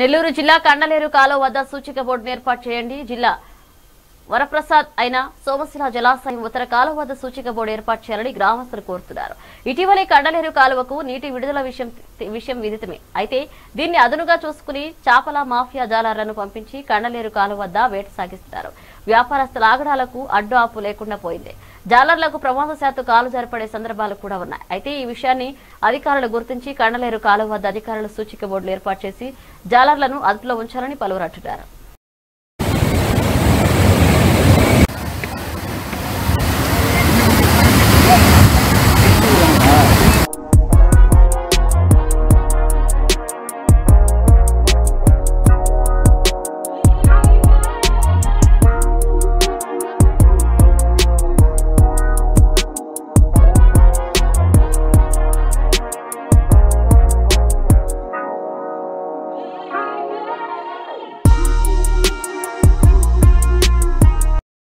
నెల్లూరు జిల్లా కండలేరు కాలువ వద్ద సూచిక బోర్డును ఏర్పాటు చేయండి. జిల్లా వరప్రసాద్ అయిన సోమశిల జలాశయం ఉత్తర కాలువ వద్ద సూచిక బోర్డు ఏర్పాటు చేయాలని గ్రామస్తులు కోరుతున్నారు. ఇటీవలే కండలేరు కాలువకు నీటి విడుదల విషయం విషయం విదితమే. అయితే దీన్ని అదునుగా చూసుకుని చాపల మాఫియా జాలాలను పంపించి కండలేరు కాలువ వద్ద వేట సాగిస్తున్నారు. వ్యాపారస్తుల ఆగడాలకు అడ్డు ఆపు లేకుండా పోయింది. జాలర్లకు ప్రమాదశాత్తు కాలు జారిపడే సందర్భాలు కూడా ఉన్నాయి. అయితే ఈ విషయాన్ని అధికారులు గుర్తించి కండలేరు కాలువ వద్ద అధికారులు సూచిక బోర్డులు ఏర్పాటు చేసి జాలర్లను అదుపులో ఉంచాలని పలువురు అంటున్నారు.